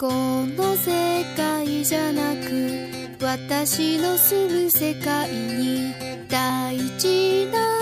この世界じゃなく私の住む世界に大事な